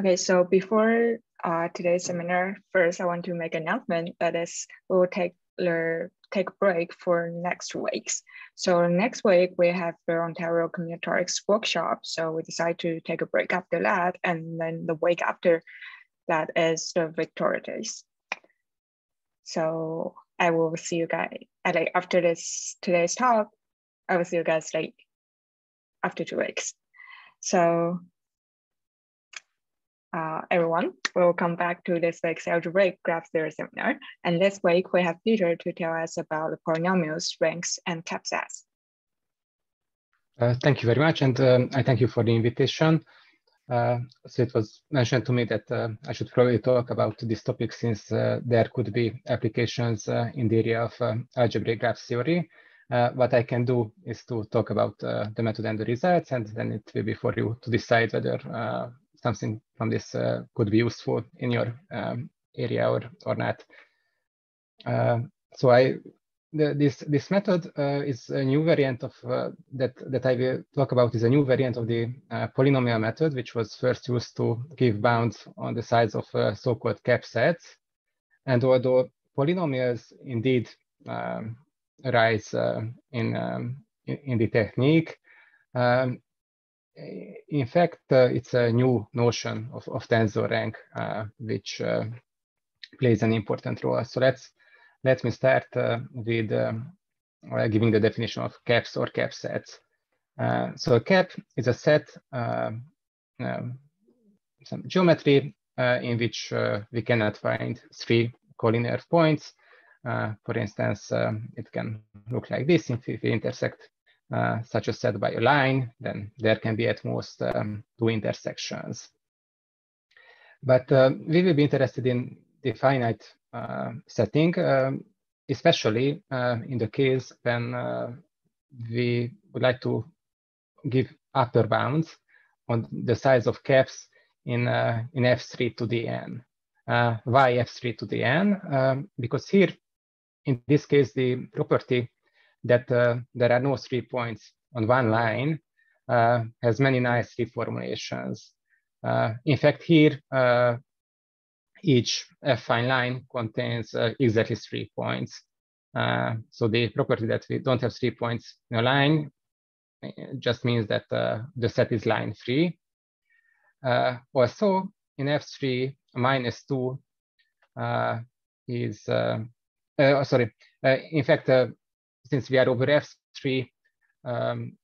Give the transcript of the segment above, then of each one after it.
Okay, so before uh, today's seminar, first I want to make an announcement that is we will take the take break for next weeks. So next week we have the Ontario Combinatorics workshop. So we decide to take a break after that, and then the week after that is the Victoria Days. So I will see you guys like after this today's talk. I will see you guys like after two weeks. So uh, everyone, welcome back to this week's algebraic graph theory seminar. And this week we have Peter to tell us about the polynomials, ranks, and cap sets. Uh, thank you very much, and um, I thank you for the invitation. Uh, so it was mentioned to me that uh, I should probably talk about this topic since uh, there could be applications uh, in the area of algebraic graph theory. what I can do is to talk about the method and the results, and then it will be for you to decide whether something from this uh, could be useful in your um, area or, or not. Uh, so I the, this this method uh, is a new variant of uh, that that I will talk about is a new variant of the uh, polynomial method, which was first used to give bounds on the size of uh, so-called cap sets. And although polynomials indeed um, arise in, um, in, in the technique, um, in fact, uh, it's a new notion of, of tensor rank, uh, which uh, plays an important role. So let's let me start with um, giving the definition of caps or cap sets. so a cap is a set, um, some geometry in which we cannot find three collinear points. Uh, for instance, um, it can look like this if we intersect uh, such a set by a line, then there can be at most um, two intersections. But uh, we will be interested in the finite uh, setting, um, especially uh, in the case when uh, we would like to give upper bounds on the size of caps in, in f3 to the n. why f3 to the n? Um, because here, in this case, the property that uh, there are no three points on one line uh, has many nice reformulations. Uh, in fact, here, each affine line contains exactly three points. so the property that we don't have three points in a line just means that the set is line free. also, in F3, minus 2 uh, is, uh, uh, sorry, in fact, since we are over F3, um,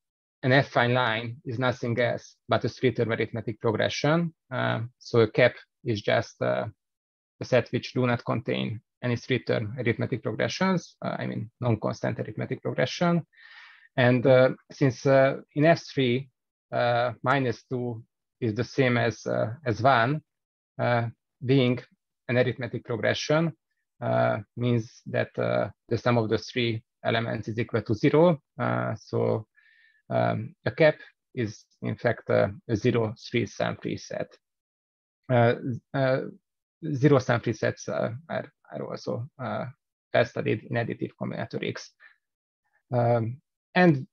an affine line is nothing else but a three-term arithmetic progression. Uh, so a cap is just uh, a set which do not contain any three-term arithmetic progressions, uh, I mean non-constant arithmetic progression. And uh, since uh, in F3, uh, minus 2 is the same as, as 1, being an arithmetic progression means that the sum of the three elements is equal to zero. Uh, so um, a cap is in fact a, a zero three sum free set. Uh, uh, zero sum free sets are, are also well studied in additive combinatorics. Um, and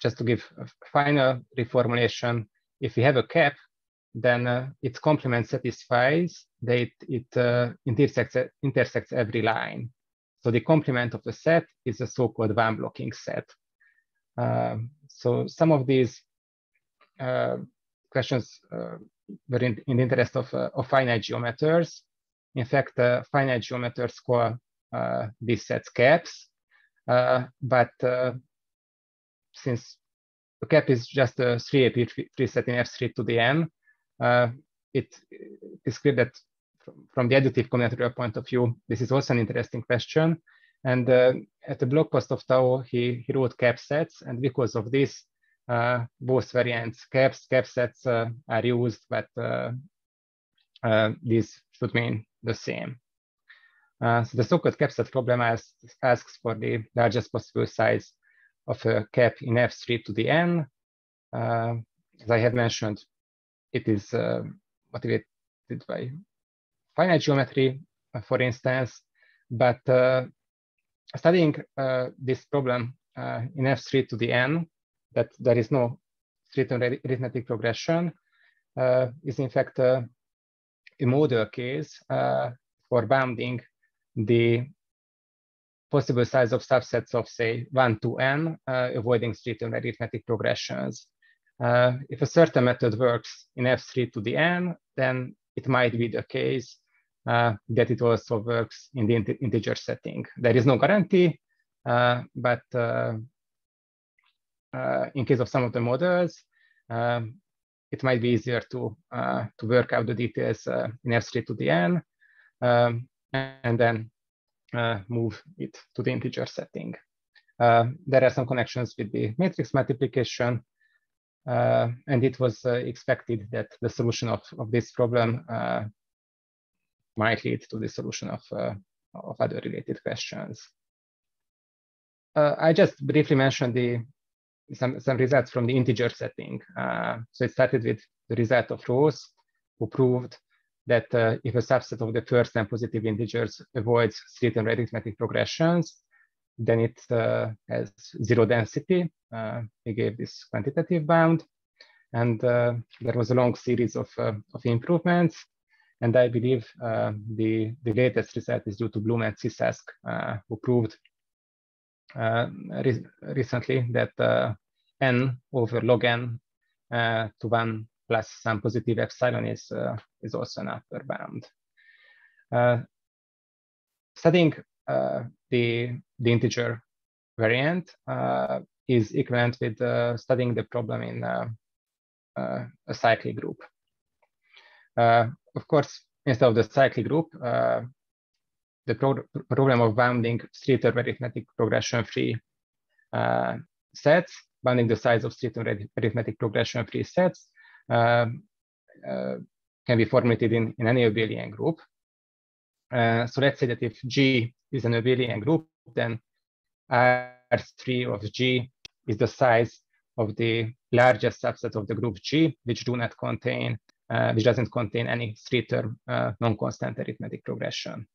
just to give a final reformulation, if we have a cap, then uh, its complement satisfies that it, it uh, intersects, intersects every line. So the complement of the set is a so-called one blocking set. Um, so some of these uh, questions uh, were in, in, the interest of, uh, of finite geometers. In fact, uh, finite geometers call uh, these sets caps, uh, but since the cap is just a 3AP free set in F3 to the n, it is clear that from the additive combinatorial point of view, this is also an interesting question. And uh, at the blog post of Tao, he, he wrote cap sets. And because of this, uh, both variants, caps, cap sets uh, are used, but uh, uh, these should mean the same. Uh, so the so-called cap set problem asks, asks for the largest possible size of a cap in F3 to the n. as I had mentioned, it is motivated by finite geometry, uh, for instance, but uh, studying uh, this problem in F3 to the n, that there is no three-term arithmetic progression, is in fact a model case for bounding the possible size of subsets of say 1 to n, uh, avoiding three-term arithmetic progressions. Uh, if a certain method works in F3 to the n, then it might be the case uh, that it also works in the int integer setting. There is no guarantee, uh, but uh, uh, in case of some of the models, um, it might be easier to, to work out the details in F3 to the n, um, and then move it to the integer setting. there are some connections with the matrix multiplication, uh, and it was uh, expected that the solution of, of this problem uh, might lead to the solution of, of other related questions. I just briefly mentioned the some, some results from the integer setting. so it started with the result of Roth, who proved that uh, if a subset of the first and positive integers avoids three-term arithmetic progressions, then it uh, has zero density. Uh, he gave this quantitative bound. And uh, there was a long series of, uh, of improvements. And I believe uh, the, the latest result is due to Bloom and Sisask, who proved re recently that n over log n to 1 plus some positive epsilon is, is also an upper bound. studying the the integer variant uh, is equivalent with uh, studying the problem in uh, uh a cyclic group. Uh, of course, instead of the cyclic group, uh, the pro problem of bounding three-term arithmetic progression-free sets, bounding the size of three-term arithmetic progression-free sets, um, can be formulated in, in any abelian group. so let's say that if G is an abelian group, then R3 of G is the size of the largest subset of the group G, which do not contain, uh, which doesn't contain any three-term uh, non-constant arithmetic progression.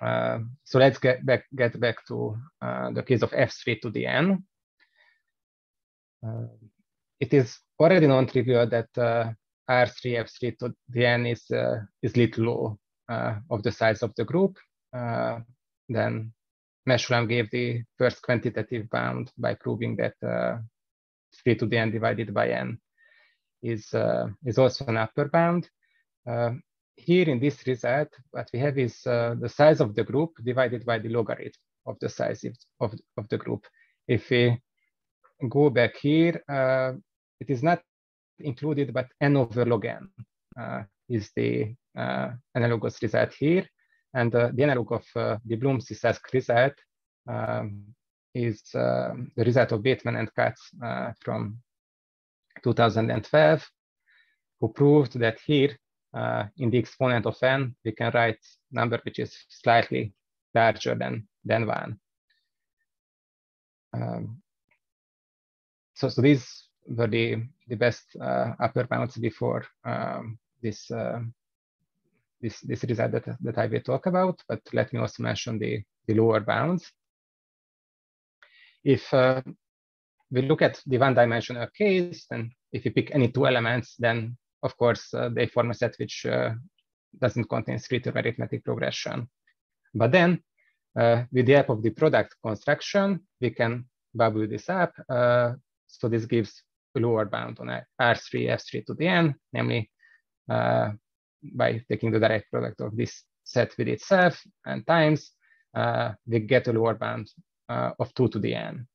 Uh, so let's get back, get back to the case of F3 to the N. It is already non-trivial that uh, R3 F3 to the N is, is little low of the size of the group. then Meshulam gave the first quantitative bound by proving that uh, 3 to the n divided by n is, uh, is also an upper bound. Uh, here in this result, what we have is uh, the size of the group divided by the logarithm of the size of, of the group. If we go back here, uh, it is not included, but n over log n uh, is the analogous result here. And uh, the analog of uh, the Bloom-Sisask result um, is uh, the result of Bateman and Katz uh, from 2012, who proved that here uh, in the exponent of n, we can write number which is slightly larger than, than one. Um, so, so these were the, the best uh, upper bounds before um, this this, this result that, that I will talk about, but let me also mention the, the lower bounds. If uh, we look at the one-dimensional case, and if you pick any two elements, then of course uh, they form a set which uh, doesn't contain three-term arithmetic progression. But then uh, with the help of the product construction, we can bubble this up. Uh, so this gives a lower bound on R3, F3 to the n, namely by taking the direct product of this set with itself and times, uh, we get a lower bound uh, of 2 to the n.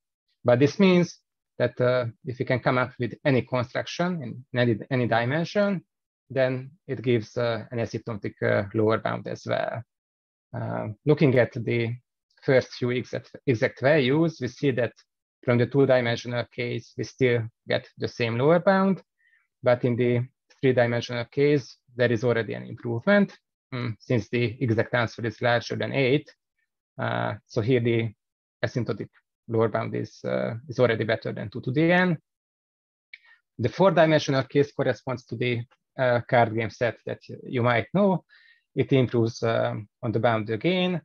But this means that uh, if you can come up with any construction in any, any dimension, then it gives uh, an asymptotic uh, lower bound as well. Uh, looking at the first few exact, exact values, we see that from the two-dimensional case, we still get the same lower bound, but in the three-dimensional case, there is already an improvement um, since the exact answer is larger than eight. Uh, so here the asymptotic lower bound is, uh, is already better than two to the n. The four-dimensional case corresponds to the uh, card game set that you might know. It improves um, on the bound again,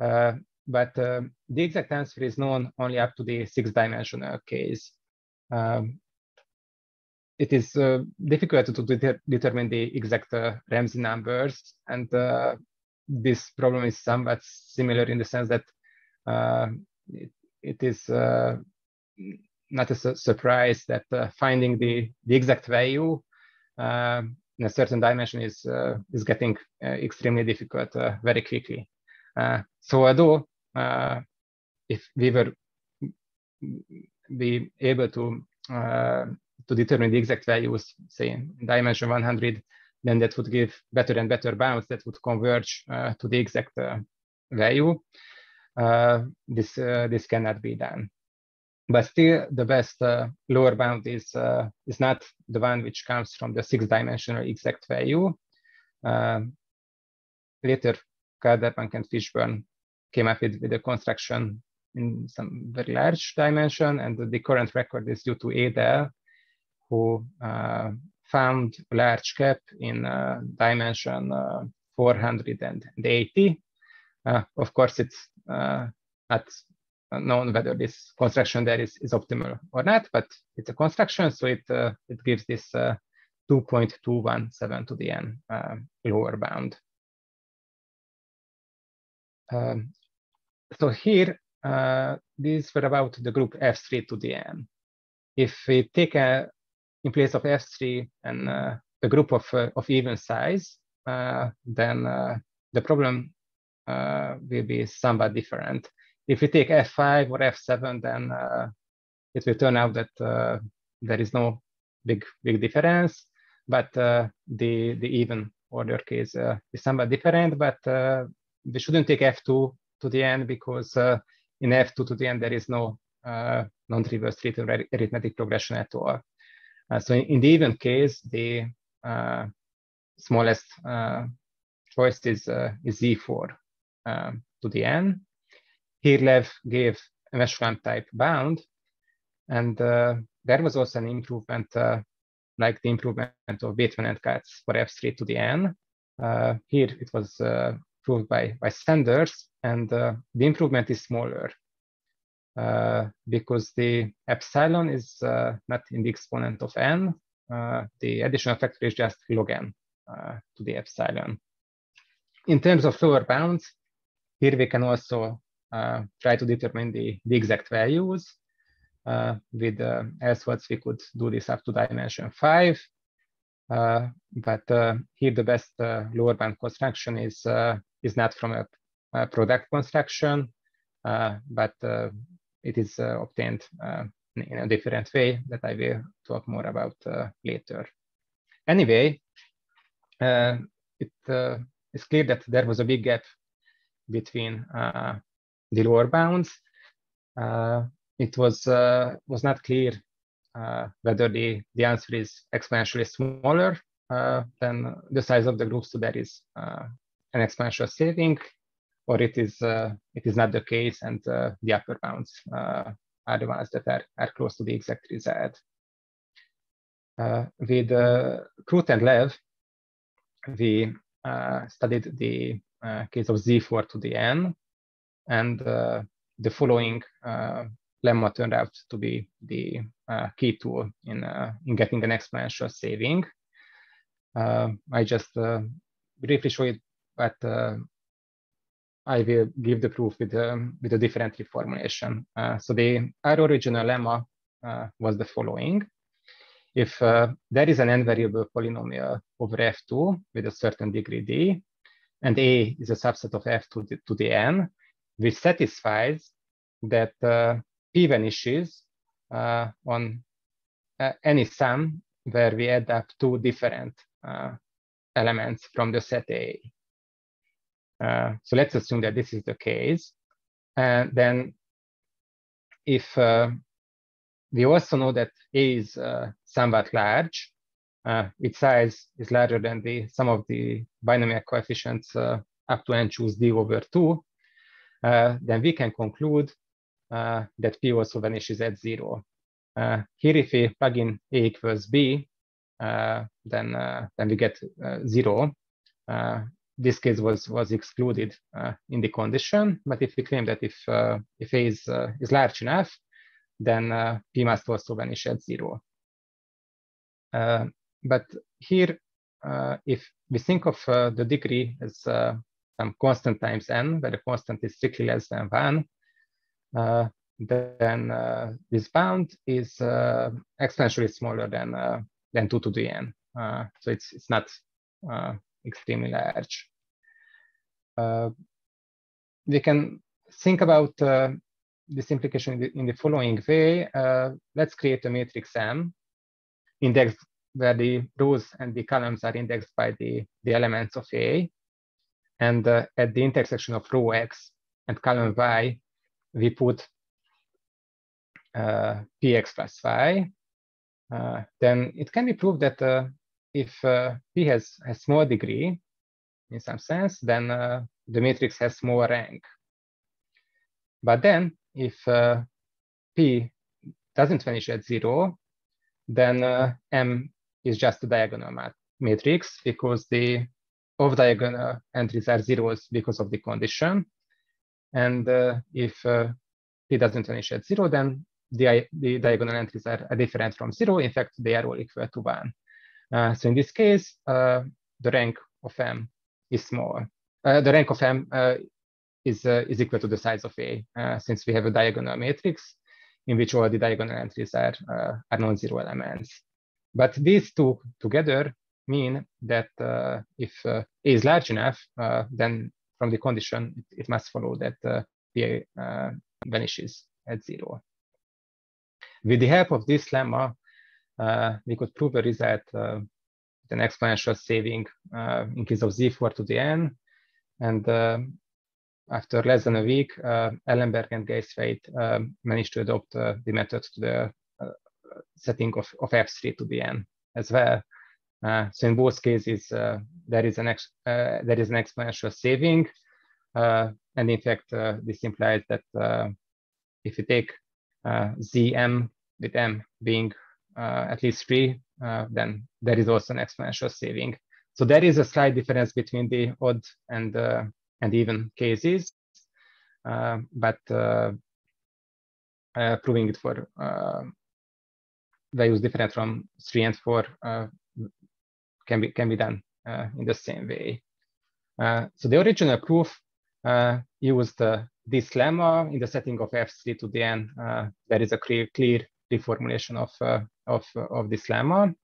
uh, but uh, the exact answer is known only up to the six-dimensional case. Um, it is difficult to de determine the exact Ramsey numbers, and this problem is somewhat similar in the sense that it, it is not a su surprise that uh, finding the, the exact value uh, in a certain dimension is, uh, is getting extremely difficult very quickly. so although if we were be able to to determine the exact values, say in dimension 100, then that would give better and better bounds that would converge uh, to the exact uh, value. Uh, this this cannot be done but still the best uh, lower bound is uh, is not the one which comes from the six dimensional exact value. Later, Calderbank and Fishburn came up with, with a construction in some very large dimension, and the current record is due to Edel, who uh, found a large cap in uh, dimension uh, 480. Uh, of course, it's not known whether this construction there is, is optimal or not, but it's a construction, so it, uh, it gives this uh, 2.217 to the n uh, lower bound. Um, so here, uh, these were about the group F3 to the n. If we take a, in place of F3 and uh, a group of, uh, of even size, then the problem will be somewhat different if we take F5 or F7, then uh, it will turn out that uh, there is no big big difference, but uh, the the even order case uh, is somewhat different. But uh, we shouldn't take F2 to the end because uh, in F2 to the end there is no non-trivial street arithmetic progression at all. so in, in, the even case, the smallest choice is is Z4 to the n Hirlev gave a Meshulam type bound. And uh, there was also an improvement, uh, like the improvement of Bateman and Katz for F3 to the N. Uh, here it was uh, proved by, by Sanders, and uh, the improvement is smaller because the epsilon is not in the exponent of N. the additional factor is just log N to the epsilon. In terms of lower bounds, here we can also uh, try to determine the, the exact values. Uh, with uh, Elsholtz, we could do this up to dimension five. Uh, but uh, here the best uh, lower bound construction is is not from a, a product construction, but it is obtained in a different way that I will talk more about later. Anyway, it is clear that there was a big gap between the lower bounds, uh, it was uh, was not clear uh, whether the, the answer is exponentially smaller than the size of the group, so there is an exponential saving, or it is it is not the case, and the upper bounds are the ones that are, are close to the exact result. Uh, with uh, Croot and Lev, we uh, studied the case of Z4 to the N, and uh, the following uh, lemma turned out to be the uh, key tool in, in getting an exponential saving. I just briefly show it, but I will give the proof with, um, with a different reformulation. Uh, so the our original lemma uh, was the following. If uh, there is an n-variable polynomial over f2 with a certain degree d, and a is a subset of f to the, to the n, which satisfies that uh, p vanishes uh, on uh, any sum where we add up two different uh, elements from the set A. Uh, so let's assume that this is the case. And then if uh, we also know that A is somewhat large, Uh, its size is larger than the sum of the binomial coefficients uh, up to n choose d over 2, uh, then we can conclude uh, that P also vanishes at zero. Uh, here, if we plug in A equals B, uh, then, then we get zero. this case was, was excluded in the condition, but if we claim that if, if A is, is large enough, then P must also vanish at zero. Uh, but here, uh, if we think of uh, the degree as uh, some constant times n, where the constant is strictly less than one, uh, then uh, this bound is exponentially smaller than than 2 to the n. so it's, it's not extremely large. we can think about this implication in the, in the following way. Uh, let's create a matrix M indexed where the rows and the columns are indexed by the, the elements of A. And uh, at the intersection of row X and column Y, we put uh, Px plus Y. Uh, then it can be proved that uh, if uh, P has a small degree, in some sense, then the matrix has more rank. But then if uh, P doesn't vanish at zero, then uh, M is just a diagonal mat matrix because the off-diagonal entries are zeros because of the condition. And uh, if uh, P doesn't vanish at zero, then the, the diagonal entries are, different from zero. In fact, they are all equal to one. Uh, so in this case, uh, the rank of M is small. the rank of M is, uh, is equal to the size of A, uh, since we have a diagonal matrix in which all the diagonal entries are, uh, are non-zero elements. But these two together mean that if A is large enough, then from the condition, it, it must follow that PA vanishes at zero. With the help of this lemma, uh, we could prove a result uh, an exponential saving uh, in case of z4 to the n. And after less than a week, uh, Ellenberg and Gijswijt um, managed to adopt uh, the method to the uh, setting of, of F3 to the n as well. Uh, so in both cases, uh, there is an ex uh, there is an exponential saving, and in fact, this implies that if you take zm with m being at least three, then there is also an exponential saving. So there is a slight difference between the odd and and even cases, uh, but uh, uh, proving it for values different from three and four uh, can be can be done uh, in the same way. Uh, so the original proof used this lemma in the setting of f3 to the n. there is a clear, clear reformulation of of of this lemma.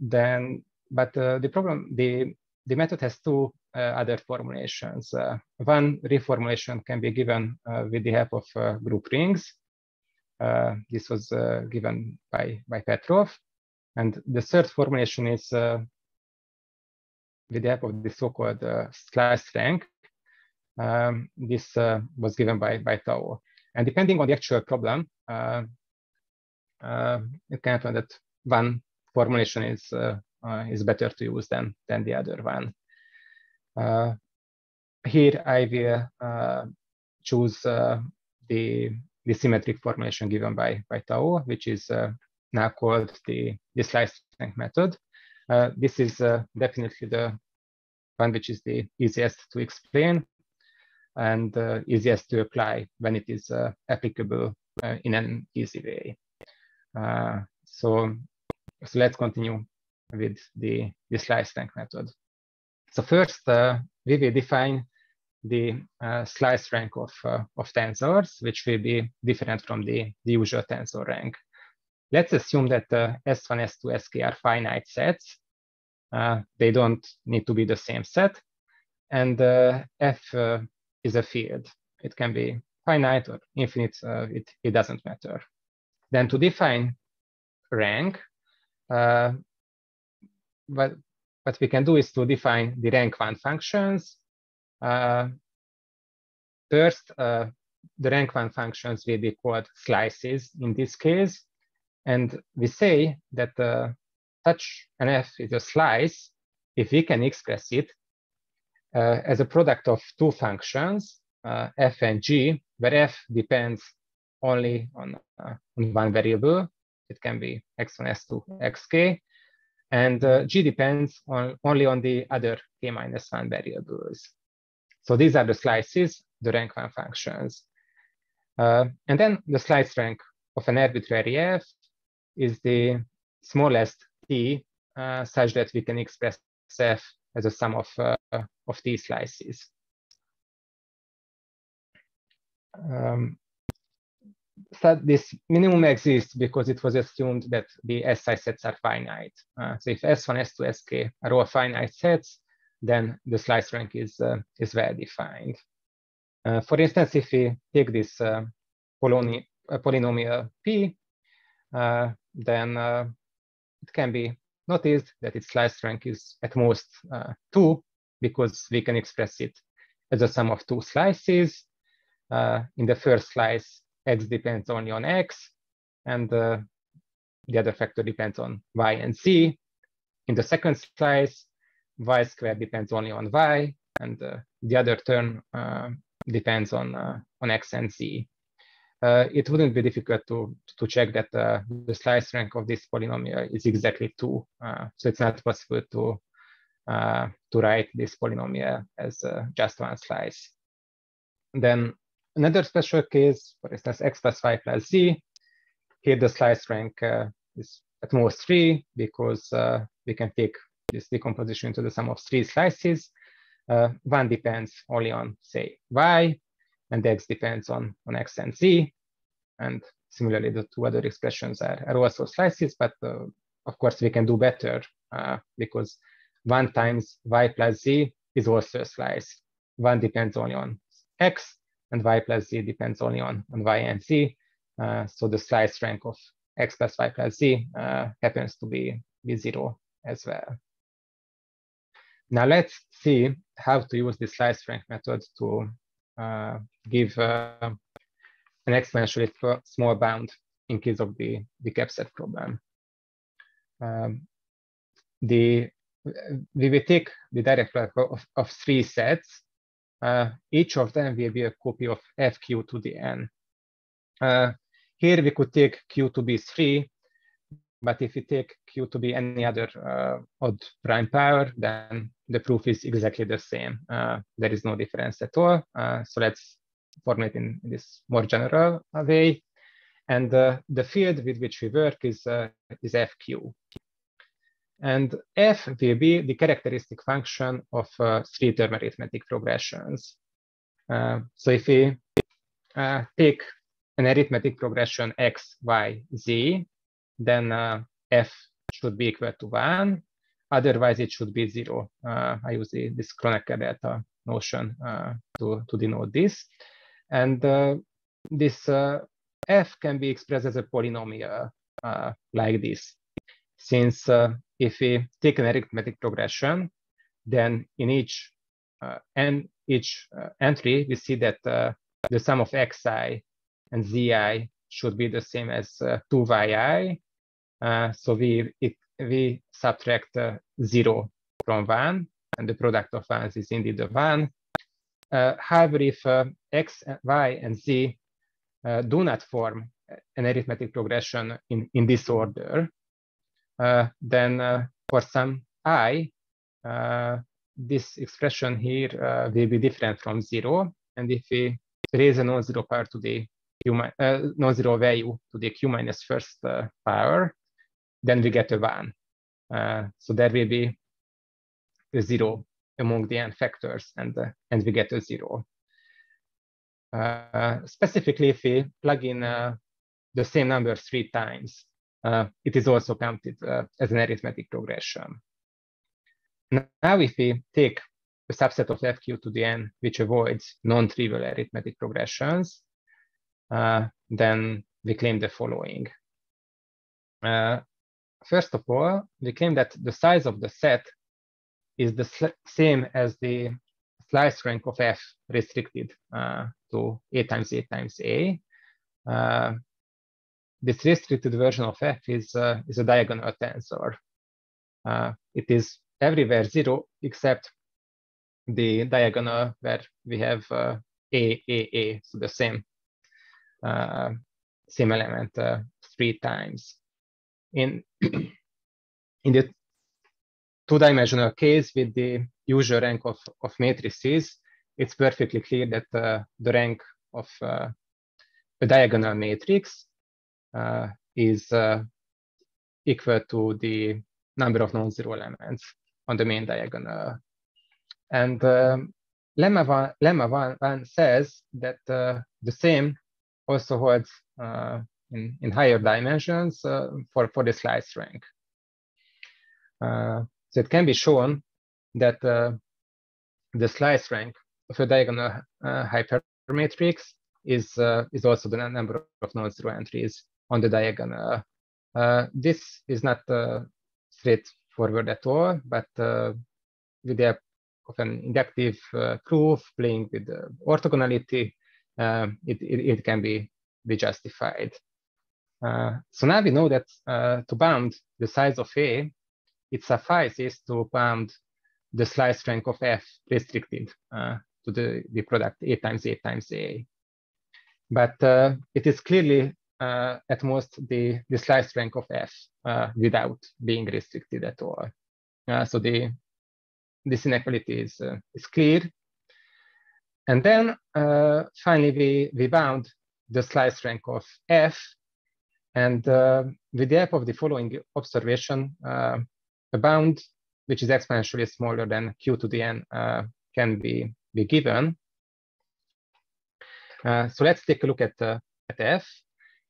then, but the problem the the method has two uh, other formulations. Uh, one reformulation can be given uh, with the help of group rings. This was given by, by Petrov. And the third formulation is with the help of the so-called slice rank. Um, this was given by, by Tao. And depending on the actual problem, uh, uh, it can happen that one formulation is uh, is better to use than than the other one. Uh, here I will uh, choose uh, the, the symmetric formulation given by, by Tao, which is now called the, the slice rank method. this is definitely the one which is the easiest to explain and uh, easiest to apply when it is uh, applicable uh, in an easy way. so, so let's continue with the, the slice rank method. So first, uh, we will define the uh, slice rank of, uh, of tensors, which will be different from the, the usual tensor rank. Let's assume that S1, S2, Sk are finite sets. Uh, they don't need to be the same set. And uh, F uh, is a field. It can be finite or infinite, it, it doesn't matter. Then to define rank, but what we can do is to define the rank one functions. First, uh, the rank one functions will be called slices in this case. And we say that uh, such an f is a slice if we can express it uh, as a product of two functions, uh, f and g, where f depends only on, uh, on one variable. It can be x1, s2, xk, and uh, G depends on only on the other k minus one variables. So these are the slices, the rank one functions. Uh, and then the slice rank of an arbitrary f is the smallest t such that we can express f as a sum of, of t slices. Um, so this minimum exists because it was assumed that the SI sets are finite. Uh, so if S1, S2, Sk are all finite sets, then the slice rank is, uh, is well defined. Uh, for instance, if we take this uh, polynomial, P, uh, then uh, it can be noticed that its slice rank is at most 2 because we can express it as a sum of two slices. in the first slice, x depends only on x, and uh, the other factor depends on y and z. In the second slice, y squared depends only on y, and uh, the other term uh, depends on, uh, on x and z. It wouldn't be difficult to, to check that the slice rank of this polynomial is exactly 2. so it's not possible to, to write this polynomial as just one slice. Then Another special case, for instance, x plus y plus z, here the slice rank uh, is at most three because uh, we can take this decomposition into the sum of three slices. Uh, one depends only on, say, y, and x depends on, on x and z. And similarly, the two other expressions are, are also slices, but uh, of course, we can do better uh, because one times y plus z is also a slice. One depends only on x, and y plus z depends only on, on y and z. Uh, so the slice rank of x plus y plus z uh, happens to be, be zero as well. Now let's see how to use the slice rank method to uh, give uh, an exponentially small bound in case of the, the cap set problem. Um, the, we will take the direct product of, of three sets uh, each of them will be a copy of fq to the n. Uh, here we could take q to be 3, but if we take q to be any other uh, odd prime power, then the proof is exactly the same. Uh, there is no difference at all. Uh, so let's formulate in, this more general way. And uh, the field with which we work is, is fq. And f will be the characteristic function of uh, three-term arithmetic progressions. Uh, so if we uh, take an arithmetic progression x, y, z, then uh, f should be equal to 1. Otherwise, it should be 0. Uh, I use the, this Kronecker delta notion uh, to, to denote this. And this f can be expressed as a polynomial like this since uh, if we take an arithmetic progression, then in each uh, and each uh, entry, we see that uh, the sum of xi and zi should be the same as 2yi. Uh, uh, Eh, so we, it, we subtract eh, 0 from 1, and the product of 1s is indeed a 1. Eh, however, if x, y, and z do not form an arithmetic progression in, in this order, uh, then uh, for some i, uh, this expression here will be different from zero. And if we raise a non-zero power to the non-zero value to the q minus first power, then we get a one. Uh, so there will be a zero among the n factors, and and we get a zero. specifically, if we plug in the same number three times, uh, it is also counted uh, as an arithmetic progression. Now, if we take a subset of fq to the n which avoids non-trivial arithmetic progressions, uh, then we claim the following. Uh, first of all, we claim that the size of the set is the same as the slice rank of f restricted uh, to a times a times a. Uh, this restricted version of f is, uh, is a diagonal tensor. Uh, it is everywhere zero except the diagonal where we have uh, a, a, a, so the same, uh, same element three times. In, in the two-dimensional case with the usual rank of, of matrices, it's perfectly clear that uh, the rank of a diagonal matrix uh, is uh, equal to the number of non-zero elements on the main diagonal. And um, lemma, one, lemma one, one says that uh, the same also holds uh, in, in higher dimensions uh, for, for the slice rank. Uh, so it can be shown that uh, the slice rank of a diagonal uh, hypermatrix is, is also the number of non-zero entries on the diagonal. this is not straightforward at all, but with the of an inductive proof playing with orthogonality, it, it, it can be be justified. Uh, so now we know that uh, to bound the size of A, it suffices to bound the slice rank of F restricted uh, to the, the product A times A times A. But uh, it is clearly uh, at most the, the slice rank of F uh, without being restricted at all. so the this inequality is, is clear. And then finally, we, we bound the slice rank of F. And uh, with the help of the following observation, uh, a bound which is exponentially smaller than q to the n uh, can be, be given. Uh, so let's take a look at, uh, at F.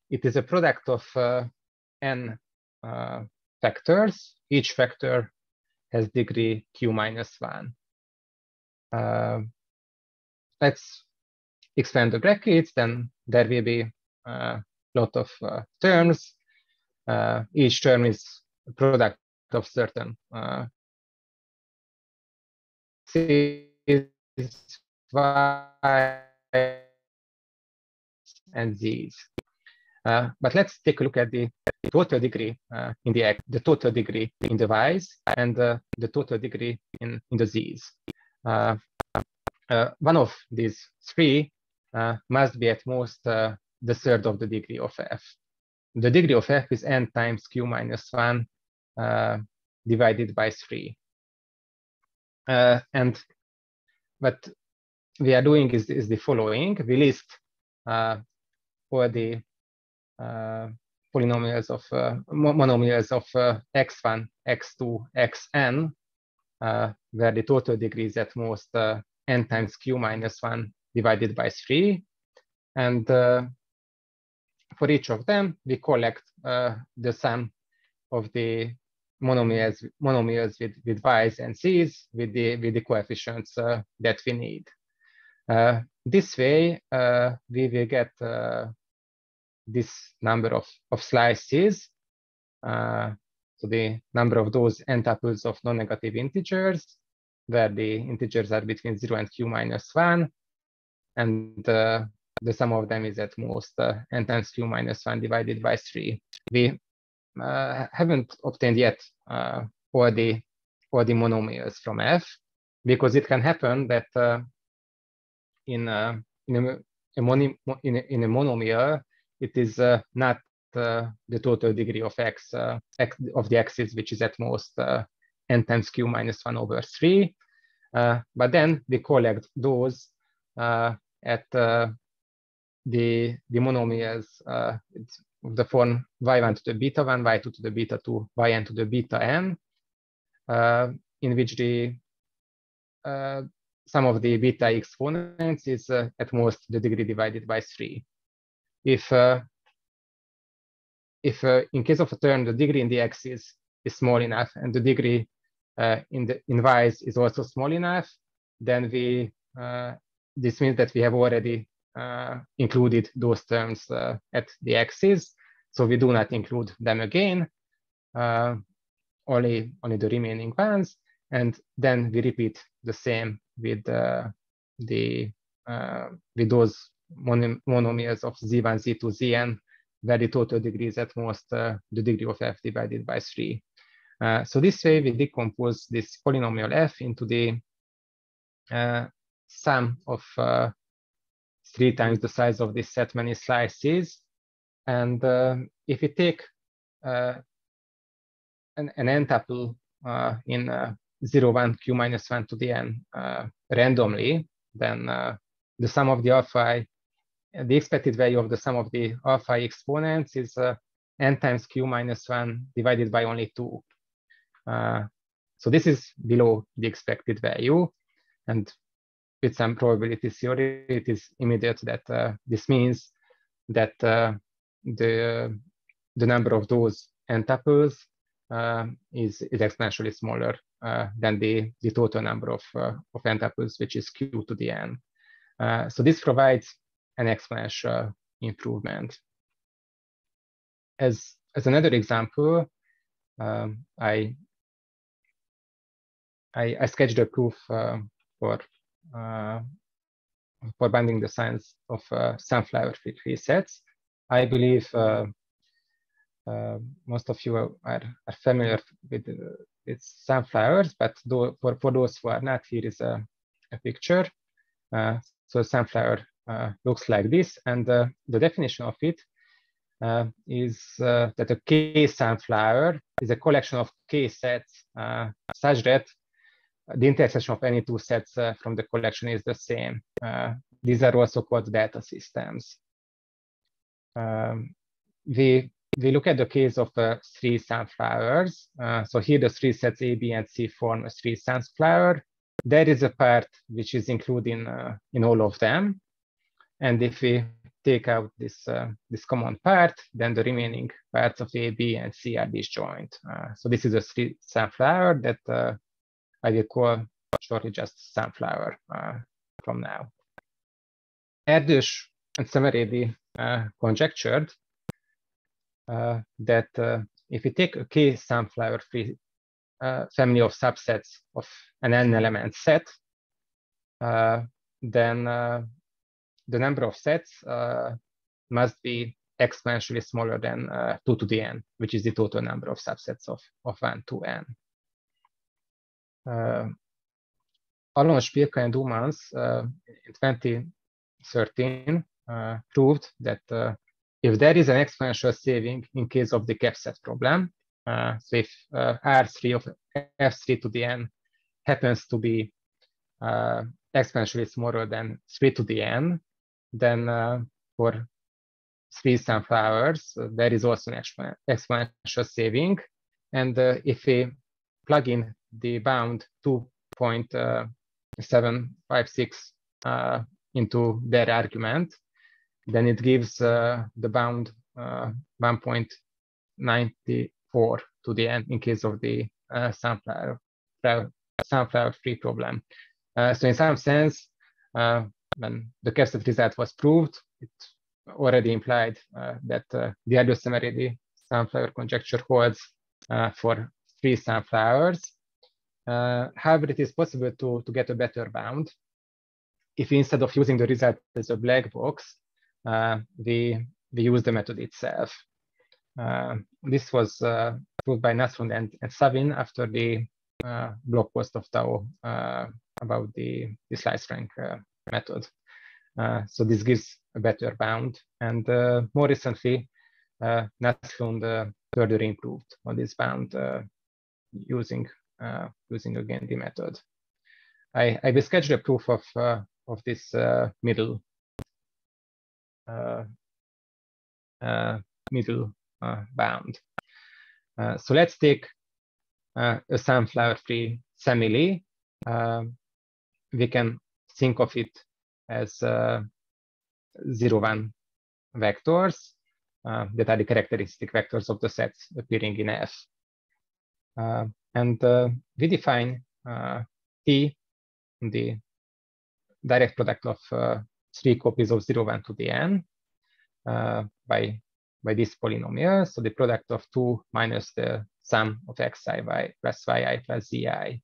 It is a product of uh, n factors. Each factor has degree q minus 1. let's expand the brackets, then there will be lot of uh, terms. Uh, each term is a product of certain uh, and z's. Uh, but let's take a look at the total degree uh, in the x, the total degree in the y's, and uh, the total degree in, in the z's. one of these three must be at most the third of the degree of f. The degree of f is n times q minus 1 uh, divided by 3. and what we are doing is, is the following. We list uh, all the uh, polynomials of uh, monomials of x1, x2, xn, where the total degree is at most n times q minus 1 divided by 3. And uh, for each of them, we collect uh, the sum of the monomials, monomials with, with y's and c's with the, with the coefficients uh, that we need. Uh, this way, we will get this number of, of slices. so the number of those n-tuples of non-negative integers, where the integers are between 0 and q minus 1, and uh, the sum of them is at most uh, n times q minus 1 divided by 3. We uh, haven't obtained yet uh, all, the, all the monomials from f, because it can happen that uh, in, uh, in, a, a mono, in, a, in a monomial, it is uh, not the total degree of x, x, of the axis, which is at most n times q minus 1 over 3. but then we collect those at uh, the, the monomials uh, of the form y1 to the beta 1, y2 to the beta 2, yn to the beta n, uh, in which the sum of the beta exponents is at most the degree divided by 3. If if uh, in case of a term the degree in the x is, small enough and the degree uh, in the in y's is also small enough, then we uh, this means that we have already uh, included those terms uh, at the axis. So we do not include them again, uh, only, only the remaining ones. And then we repeat the same with uh, the uh, with those mon monomials of z1, z2, zn, where the total degree is at most uh, the degree of f divided by 3. so this way we decompose this polynomial f into the sum of uh, three times the size of this set many slices. And uh, if we take uh, an, an n tuple uh, in uh, 0, 1, q minus 1 to the n uh, randomly, then the sum of the alpha, the expected value of the sum of the alpha exponents is n times q minus 1 divided by only 2. Uh, so this is below the expected value. And with some probability theory, it is immediate that uh, this means that uh, the, the number of those n tuples uh, is, is exponentially smaller uh, than the, the total number of, uh, of n tuples, which is q to the n. so this provides an exponential improvement. As, as another example, um, I, I, I, sketched a proof uh, for, uh, for binding the signs of uh, sunflower free sets. I believe uh, uh, most of you are, are familiar with, uh, sunflowers, but though, for, for those who are not, here is a, a picture. so sunflower uh, looks like this. And uh, the definition of it uh, is that a K sunflower is a collection of K sets such that the intersection of any two sets from the collection is the same. these are also called delta systems. Um, we we look at the case of uh, three sunflowers. Uh, so here the three sets A, B, and C form a three sunflower. There is a part which is included in, uh, in all of them. And if we take out this, uh, this common part, then the remaining parts of A, B, and C are disjoint. Uh, so this is a three sunflower that uh, I will call shortly just sunflower uh, from now. Erdős and Szemerédi uh, conjectured uh, that if we take a K sunflower free family of subsets of an n element set, then the number of sets uh, must be exponentially smaller than uh, 2 to the n, which is the total number of subsets of, of 1 to n. Alon Spilka and Umans uh, in 2013 uh, proved that if there is an exponential saving in case of the CAPSET problem, uh, so if R3 of F3 to the n happens to be exponentially smaller than 3 to the n, then uh, for three sunflowers, uh, there is also an exponential saving. And uh, if we plug in the bound 2.756 uh, into their argument, then it gives uh, the bound uh, 1.94 to the end in case of the sunflower, sunflower free problem. so in some sense, when the CAPSET result was proved, it already implied uh, that uh, the Erdős-Szemerédi sunflower conjecture holds uh, for three sunflowers. Uh, however, it is possible to, to get a better bound if instead of using the result as a black box, uh, we, we use the method itself. Uh, this was proved by Naslund and, and Sawin after the blog post of Tao about the, the slice rank method. Uh, so this gives a better bound. And uh, more recently, uh, uh, further improved on this bound uh, using uh, using again the method. I, I will sketch the proof of uh, of this uh, middle uh, middle bound. so let's take a sunflower-free family. we can think of it as uh, zero one vectors uh, that are the characteristic vectors of the sets appearing in F. Uh, and uh, we define uh, T, the direct product of three copies of zero one to the n by, by this polynomial. So the product of two minus the sum of xi y plus yi plus zi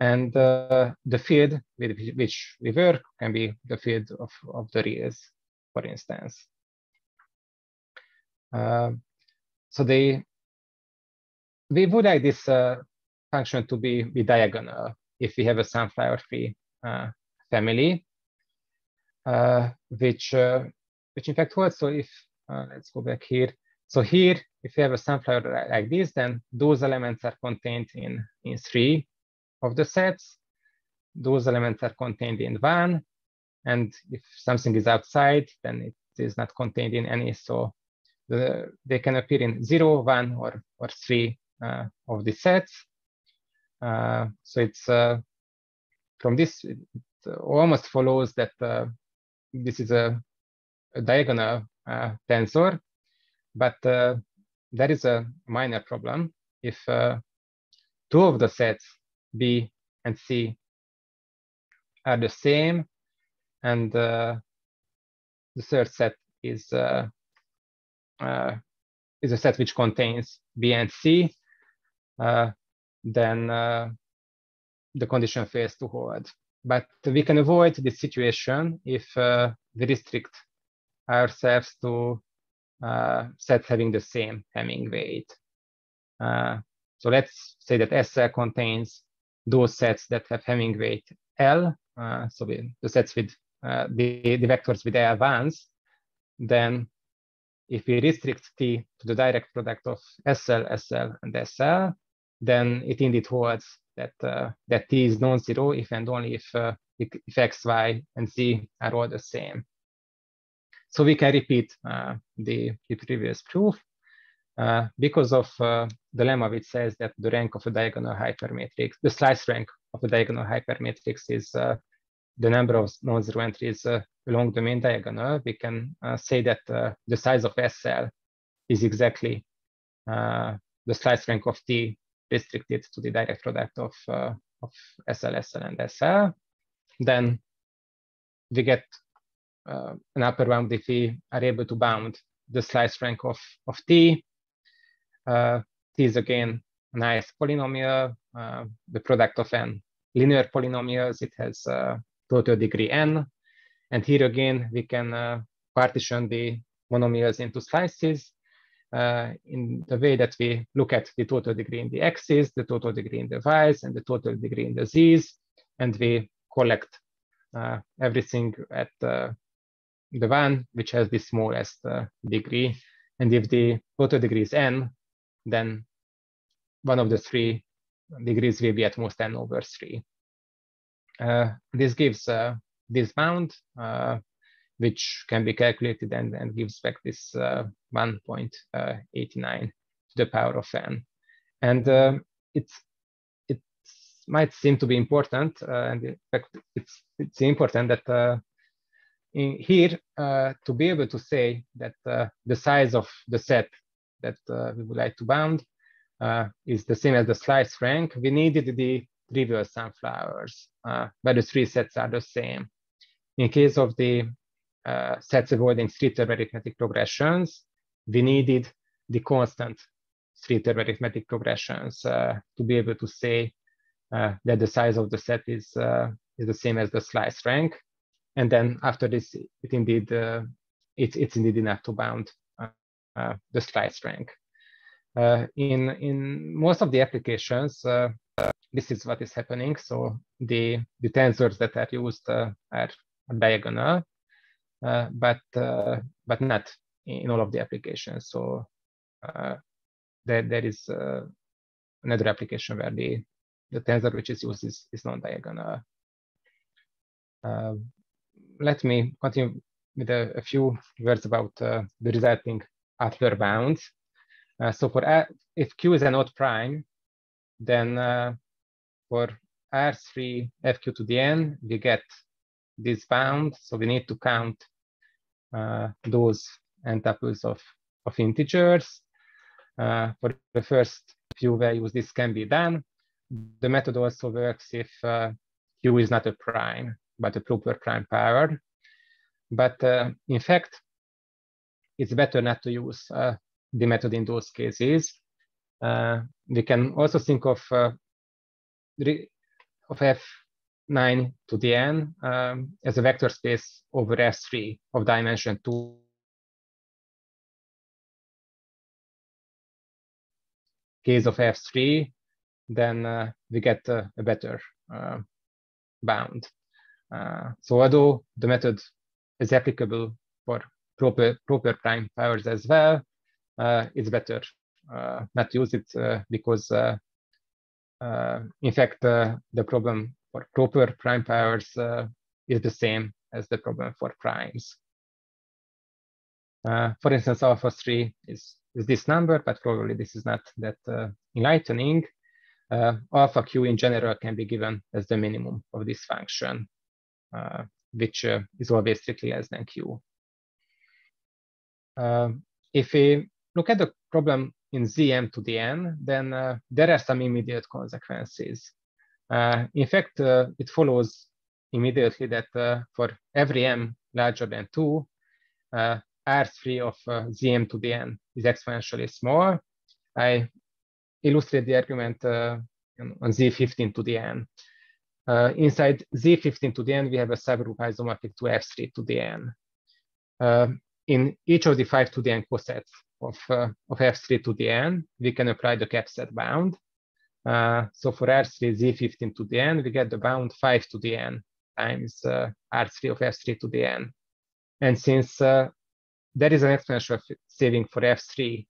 and uh, the field with which we work can be the field of, of the reals, for instance. Uh, so they, we would like this uh, function to be, be diagonal if we have a sunflower-free uh, family, uh, which, uh, which in fact holds. So if, let's go back here. So here, if you have a sunflower like this, then those elements are contained in, in three of the sets. Those elements are contained in one. And if something is outside, then it is not contained in any. So the, they can appear in zero, one, or, or three of the sets. so it's from this, it almost follows that this is a, a diagonal tensor, but that is a minor problem. If two of the sets B and C are the same, and uh, the third set is uh, uh, is a set which contains B and C, uh, then uh, the condition fails to hold. But we can avoid this situation if uh, we restrict ourselves to sets having the same Hamming weight. so let's say that SL contains those sets that have Hamming weight L, uh, so we, the sets with uh, the, the vectors with L ones, then if we restrict T to the direct product of SL, SL, and SL, then it indeed holds that uh, that T is non-zero if and only if, uh, if, X, Y, and Z are all the same. So we can repeat uh, the, the previous proof uh, because of uh, the lemma which says that the rank of a diagonal hypermatrix, the slice rank of a diagonal hypermatrix is uh, the number of non-zero entries along the main diagonal, we can say that the size of SL is exactly the slice rank of T restricted to the direct product of, of SL, and SL. Then we get an upper bound if we are able to bound the slice rank of, of T. Uh, T is again a nice polynomial, uh, the product of n linear polynomials. It has uh, total degree n. And here again, we can uh, partition the monomials into slices uh, in the way that we look at the total degree in the x's, the total degree in the y's, and the total degree in the z's. And we collect uh, everything at uh, the one which has the smallest uh, degree. And if the total degree is n, then one of the three degrees will be at most n over 3. Uh, this gives uh, this bound, which can be calculated and, and gives back this 1.89 to the power of n. And it's it might seem to be important, and in fact, it's it's important that uh, in here uh, to be able to say that uh, the size of the set that we would like to bound is the same as the slice rank, we needed the trivial sunflowers, uh, but the three sets are the same. In case of the uh, sets avoiding three-term arithmetic progressions, we needed the constant three-term arithmetic progressions uh, to be able to say uh, that the size of the set is, uh, is the same as the slice rank. And then after this, it indeed, uh, it, it's indeed enough to bound the slice rank. in, in most of the applications, this is what is happening. So the, the tensors that are used uh, are diagonal, uh, but, uh, but not in all of the applications. So uh, there, there is uh, another application where the, the tensor which is used is, is non-diagonal. Uh, let me continue with a, a few words about the resulting Adler bounds. so for if Q is an odd prime, then uh, for R3 FQ to the N, we get this bound. So we need to count uh, those n tuples of, of integers. Uh, for the first few values, this can be done. The method also works if uh, Q is not a prime, but a proper prime power. But uh, in fact, it's better not to use uh, the method in those cases. Uh, we can also think of of f9 to the n um, as a vector space over S3 of dimension 2. case of F3, then uh, we get uh, a better uh, bound. So although the method is applicable for proper, proper prime powers as well, uh, it's better uh, not to use it because uh, in fact, the problem for proper prime powers uh, is the same as the problem for primes. Uh, for instance, alpha 3 is, is this number, but probably this is not that uh, enlightening. Uh, alpha q in general can be given as the minimum of this function, uh, which uh, is always strictly less than q. Uh, if we look at the problem in zm to the n, then there are some immediate consequences. In fact, it follows immediately that for every m larger than 2, R3 of uh, Zm to the n is exponentially small. I illustrate the argument uh, on Z15 to the n. Uh, inside Z15 to the n, we have a subgroup isomorphic to F3 to the n. Uh, in each of the 5 to the n cosets of, uh, of F3 to the n, we can apply the capset bound. Uh, so for R3 Z15 to the n, we get the bound 5 to the n times R3 of F3 to the n. And since there is an exponential saving for F3.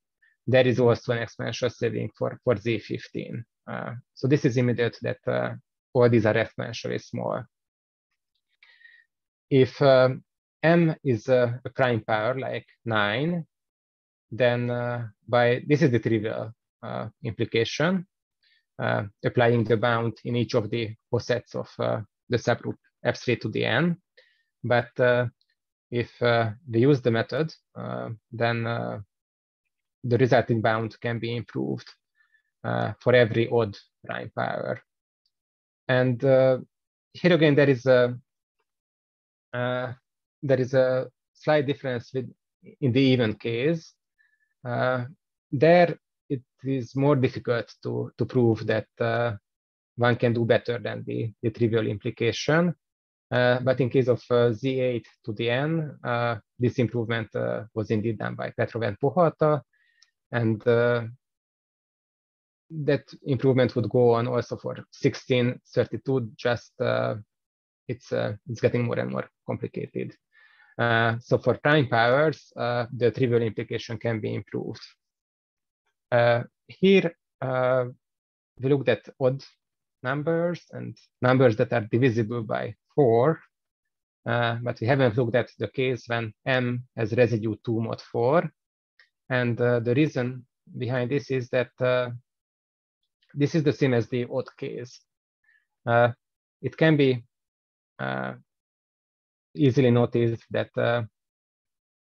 There is also an exponential saving for, for Z15. Uh, so this is immediate that uh, all these are exponentially small. If um, m is a, a, prime power like 9, then uh, by this is the trivial uh, implication, uh, applying the bound in each of the cosets of uh, the subgroup f3 to the n. But if uh, we use the method, uh, then uh, the resulting bound can be improved for every odd prime power. And here again, there is a there is a slight difference with in the even case. there, it is more difficult to to prove that one can do better than the, the trivial implication. Uh, but in case of uh, Z8 to the N, uh, this improvement was indeed done by Petrov and Pohoata. And that improvement would go on also for 1632, just it's, it's getting more and more complicated. Uh, so for prime powers, uh, the trivial implication can be improved. Uh, here, we looked at odd numbers and numbers that are divisible by four, uh, but we haven't looked at the case when m has residue 2 mod 4. And uh, the reason behind this is that uh, this is the same as the odd case. Uh, it can be uh, easily noticed that, uh,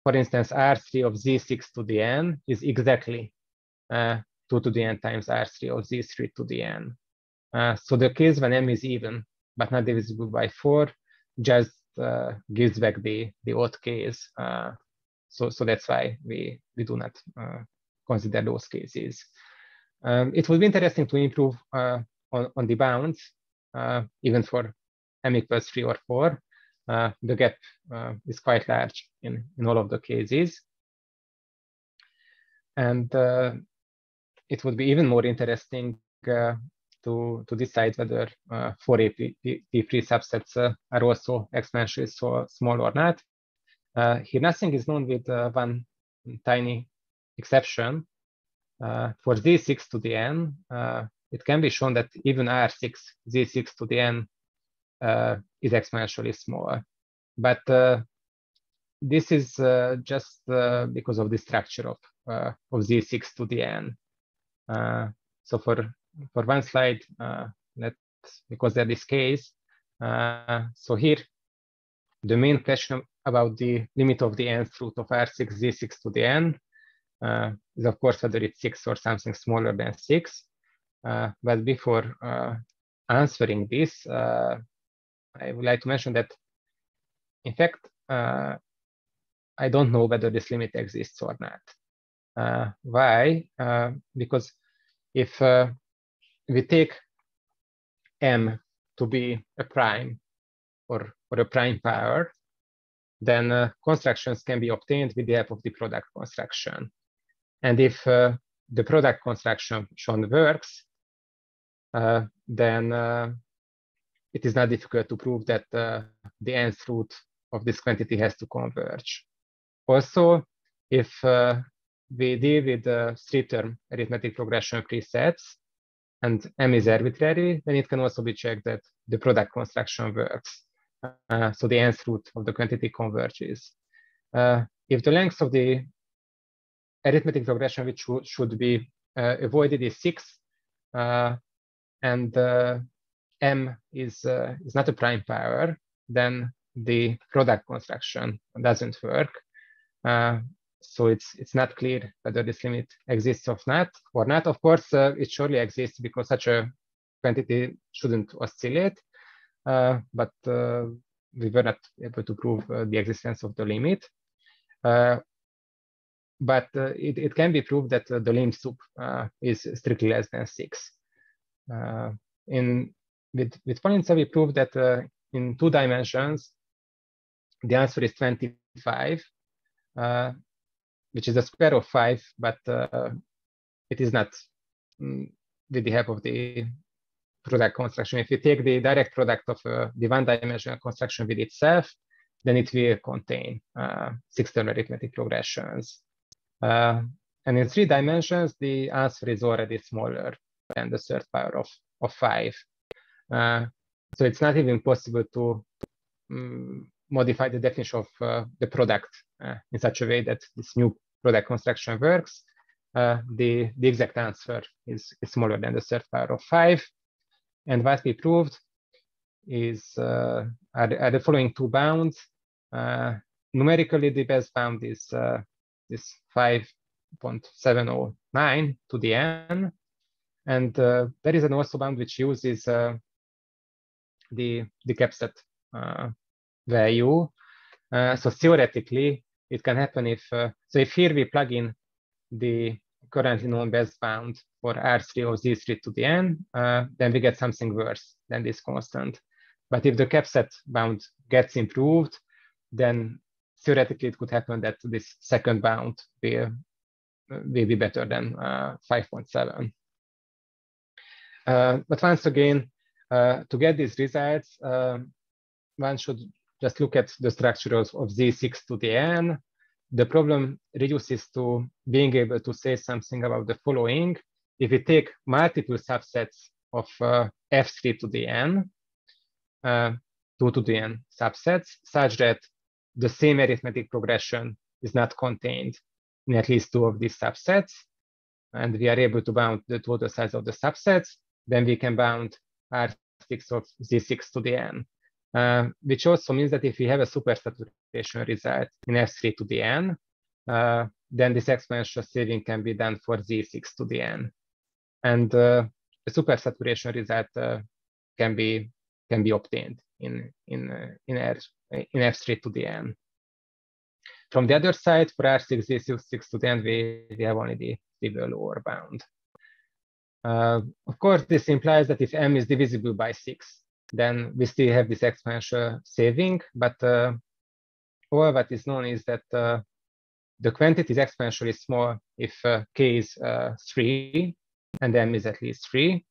for instance, R3 of Z6 to the n is exactly 2 to the n times R3 of Z3 to the n. so the case when m is even but not divisible by four, just uh, gives back the, the odd case. Uh, so, so that's why we, we do not uh, consider those cases. Um, it would be interesting to improve uh, on, on the bounds, uh, even for m equals three or four. Uh, the gap is quite large in, in all of the cases. And it would be even more interesting to, to decide whether uh, 4AP3 subsets uh, are also exponentially so small or not. Uh, here, nothing is known with uh, one tiny exception. Uh, for Z6 to the n, uh, it can be shown that even R6, Z6 to the n is exponentially small. But this is just because of the structure of, of Z6 to the n. so for for one slide, uh, let because there is case. Uh, so here, the main question about the limit of the nth root of R6 Z6 to the n uh, is of course whether it's six or something smaller than six. Uh, but before uh, answering this, uh, I would like to mention that, in fact, I don't know whether this limit exists or not. Why? because if we take m to be a prime or, or a prime power, then uh, constructions can be obtained with the help of the product construction. And if uh, the product construction works, uh, then uh, it is not difficult to prove that uh, the nth root of this quantity has to converge. Also, if uh, we deal with the three-term arithmetic progression presets, and m is arbitrary, then it can also be checked that the product construction works. Uh, so the nth root of the quantity converges. Uh, if the length of the arithmetic progression which should, be uh, avoided is six, uh, and uh, m is is not a prime power, then the product construction doesn't work. So it's it's not clear whether this limit exists or not. Or not. Of course, uh, it surely exists because such a quantity shouldn't oscillate. Uh, but uh, we were not able to prove the existence of the limit but uh, it, it can be proved that uh, the lim sup uh, is strictly less than six. in with with Palincza, we proved that in two dimensions, the answer is 25, which is a square of five, but it is not mm, with the help of the product construction. If you take the direct product of uh, the one-dimensional construction with itself, then it will contain uh, six-term arithmetic progressions. Uh, and in three dimensions, the answer is already smaller than the third power of, of five. Uh, so it's not even possible to um, modify the definition of uh, the product uh, in such a way that this new product construction works. Uh, the, the exact answer is, is smaller than the third power of five. And what we proved is uh, are, the, are the following two bounds. numerically, the best bound is this 5.709 to the n. And uh, there is an also bound which uses uh, the, the capset uh, value. Uh, so theoretically, it can happen if, uh, so if here we plug in the currently known best bound for R3 or Z3 to the n, uh, then we get something worse than this constant. But if the capset bound gets improved, then theoretically it could happen that this second bound will, will be better than uh, 5.7. Uh, but once again, uh, to get these results, one should just look at the structure of, of Z6 to the N. The problem reduces to being able to say something about the following. If we take multiple subsets of uh, F3 to the N, uh, 2 to the N subsets, such that the same arithmetic progression is not contained in at least two of these subsets, and we are able to bound the total size of the subsets, then we can bound R6 of Z6 to the N. Uh, which also means that if we have a supersaturation result in F3 to the N, uh, then this exponential saving can be done for Z6 to the N. And uh, the supersaturation result uh, can be can be obtained in in uh, in R in F3 to the N. From the other side, for R6, Z6 to the N, we, we have only the trivial lower bound. Uh, of course, this implies that if M is divisible by 6, then we still have this exponential saving, but uh, all that is known is that uh, the quantity is exponentially small if uh, k is uh, 3 and m is at least 3.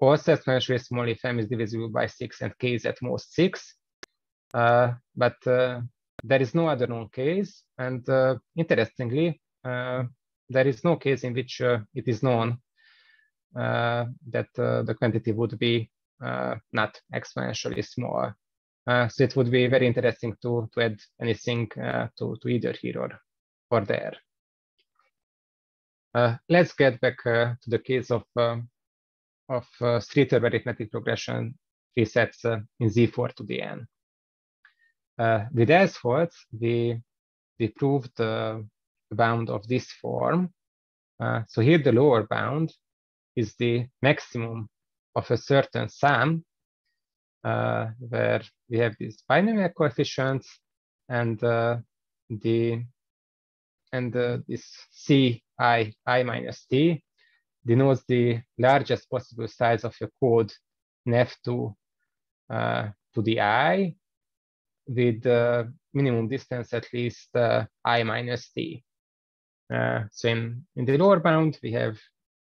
Also exponentially small if m is divisible by 6 and k is at most 6. Uh, but uh, there is no other known case. And interestingly, there is no case in which it is known that the quantity would be not exponentially small. Uh, so it would be very interesting to, to add anything uh, to, to either here or, or there. Uh, let's get back to the case of, of streeter arithmetic progression resets in Z4 to the N. Uh, with S we, we proved the bound of this form. Uh, so here the lower bound is the maximum of a certain sum uh, where we have these binomial coefficients and uh, the and uh, this c i i minus t denotes the largest possible size of a code in f2 uh, to the i with the minimum distance at least uh, i minus t. Uh, so in, in the lower bound, we have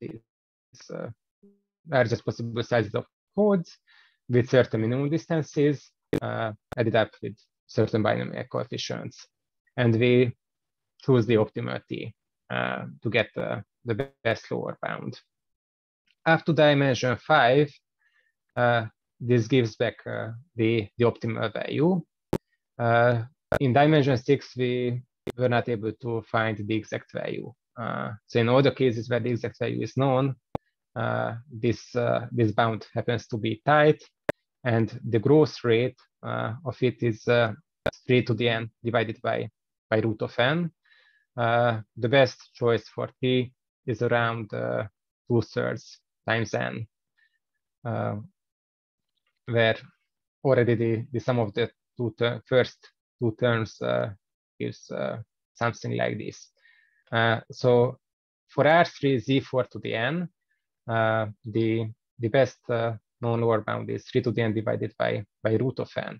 this uh, largest possible sizes of codes with certain minimum distances uh, added up with certain binomial coefficients. And we choose the optimal t uh, to get the, the best lower bound. Up to dimension five, uh, this gives back uh, the, the optimal value. Uh, in dimension six, we were not able to find the exact value. Uh, so in all the cases where the exact value is known, this, uh, this bound happens to be tight, and the growth rate uh, of it is 3 to the n divided by, by root of n. the best choice for t is around two thirds times n, where already the, the sum of the two first two terms uh, gives uh, something like this. Uh, so for R3 Z4 to the n, uh, the, the best uh, known lower bound is 3 to the n divided by, by root of n.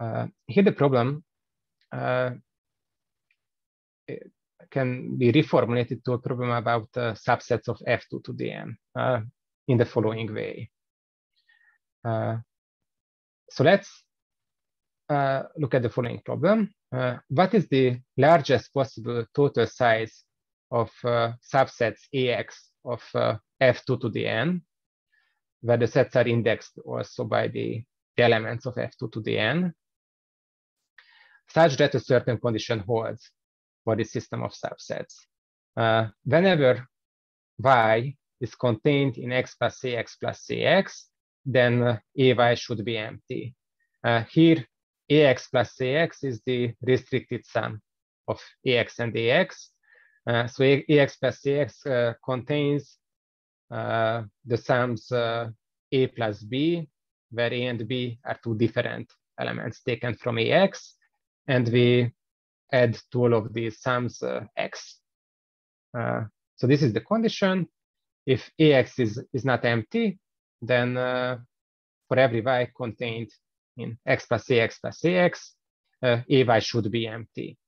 Uh, here the problem can be reformulated to a problem about subsets of f2 to the n in the following way. so let's uh, look at the following problem. Uh, what is the largest possible total size of uh, subsets AX of uh, F2 to the N, where the sets are indexed also by the, the elements of F2 to the N, such that a certain condition holds for the system of subsets. Uh, whenever Y is contained in X plus cx plus cx, then AY should be empty. here, ax plus cx is the restricted sum of ax and ax. Uh, so ax plus ax uh, contains uh, the sums uh, a plus b, where a and b are two different elements taken from ax, and we add to all of these sums uh, x. Uh, so this is the condition. If ax is, is not empty, then for every y contained in x plus ax plus ax, ay should be empty.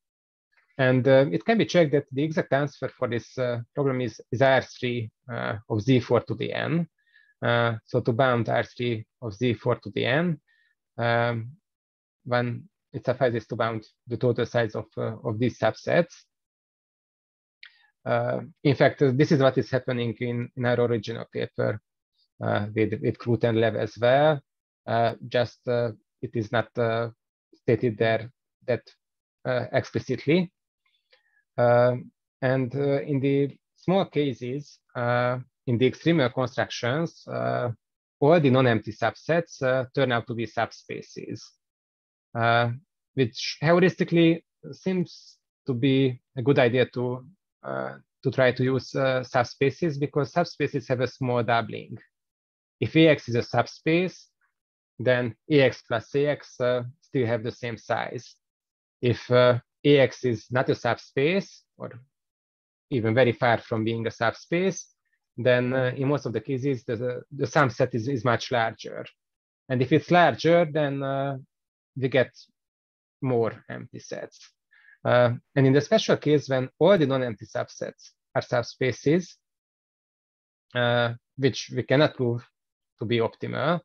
And uh, it can be checked that the exact answer for this uh, problem is, is R3 uh, of Z4 to the N. Uh, so to bound R3 of Z4 to the N, um, when it suffices to bound the total size of, uh, of these subsets. in fact, this is what is happening in, in our original paper with, with Croot and Lev as well. Uh, just uh, it is not uh, stated there that explicitly. Um, and in the small cases, in the extremal constructions, all the non-empty subsets turn out to be subspaces, which heuristically seems to be a good idea to uh, to try to use uh, subspaces because subspaces have a small doubling. If AX is a subspace, then ax plus ax uh, still have the same size. If uh, ax is not a subspace, or even very far from being a subspace, then uh, in most of the cases, the, the sum set is, is much larger. And if it's larger, then uh, we get more empty sets. Uh, and in the special case, when all the non-empty subsets are subspaces, uh, which we cannot prove to be optimal,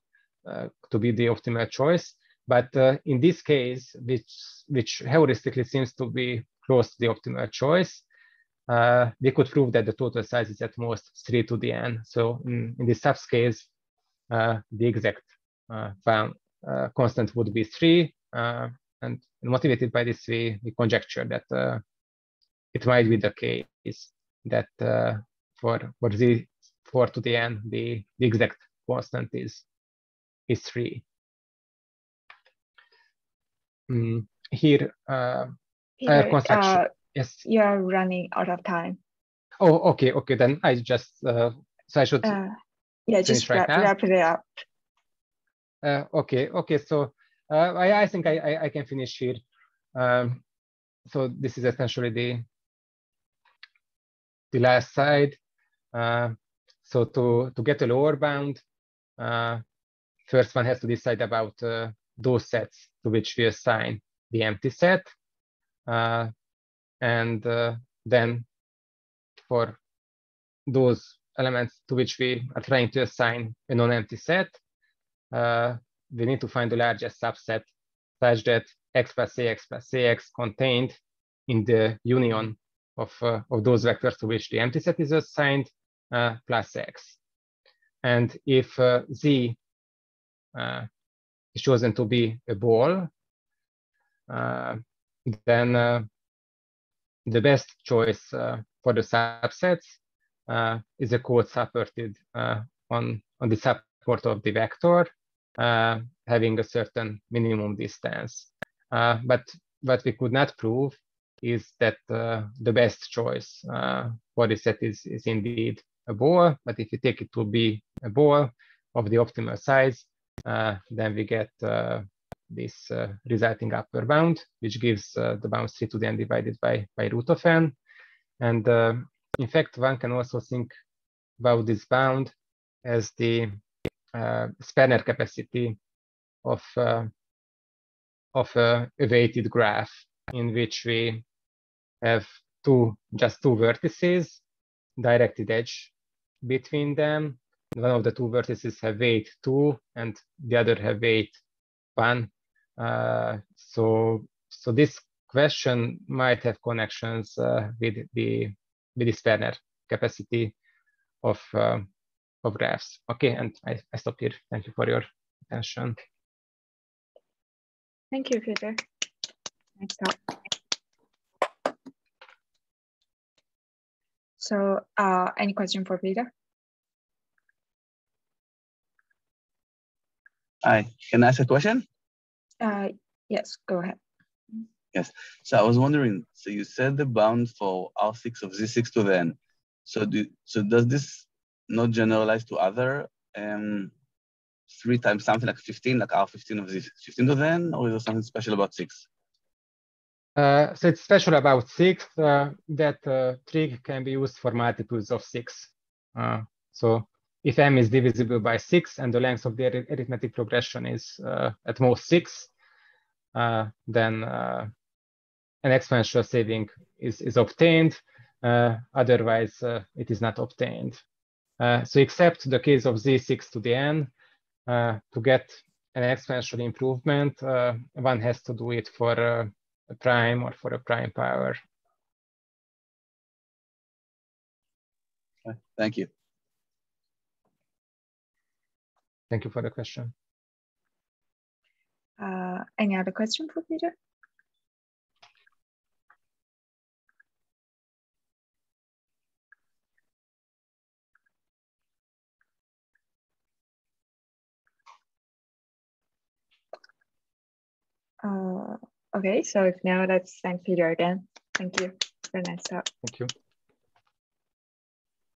uh, to be the optimal choice. But uh, in this case, which, which heuristically seems to be close to the optimal choice, uh, we could prove that the total size is at most 3 to the n. So in, in this subcase, uh, the exact uh, found, uh, constant would be 3. Uh, and motivated by this, we, we conjecture that it might be the case that for, for, z for to the n, the, the exact constant is, is 3. Mm-hmm. here uh, uh construction. Uh, yes. You are running out of time. Oh, okay, okay. Then I just uh, so I should. Uh, yeah, just right wrap, wrap, it up. Uh, okay, okay. So uh, I I think I I, I can finish here. Um, so this is essentially the the last side. Uh, so to to get a lower bound, uh, first one has to decide about uh, those sets to which we assign the empty set. Uh, and uh, then for those elements to which we are trying to assign a non-empty set, uh, we need to find the largest subset such that x plus ax plus ax contained in the union of, uh, of those vectors to which the empty set is assigned uh, plus x. And if z uh, is chosen to be a ball, uh, then uh, the best choice for the subsets is a code supported on, on the support of the vector, having a certain minimum distance. but what we could not prove is that uh, the best choice uh, for the set is, is indeed a ball. But if you take it to be a ball of the optimal size, uh, then we get uh, this uh, resulting upper bound, which gives uh, the bound 3 to the n divided by, by root of n. And in fact, one can also think about this bound as the Sperner capacity of, of a weighted graph in which we have two just two vertices, directed edge between them. One of the two vertices have weight two, and the other have weight one. Uh, so, so this question might have connections uh, with the with the Sperner capacity of uh, of graphs. Okay, and I, I stop here. Thank you for your attention. Thank you, Peter. Next up. So uh, any question for Peter? Hi, can I ask a question? Uh, yes, go ahead. Yes, so I was wondering, so you said the bound for R6 of Z6 to the N. So do so does this not generalize to other um, three times something like 15, like R15 of Z15 to the N, or is there something special about six? Uh, so it's special about six uh, that uh, trig can be used for multiples of six. Uh, so if m is divisible by six and the length of the arithmetic progression is uh, at most six, uh, then uh, an exponential saving is, is obtained. Uh, otherwise, uh, it is not obtained. so except the case of z6 to the n, to get an exponential improvement, one has to do it for a prime or for a prime power. Thank you. Thank you for the question. Uh, any other question for Peter? Uh, Okay, so if now let's thank Peter again. Thank you. Very nice talk. Thank you.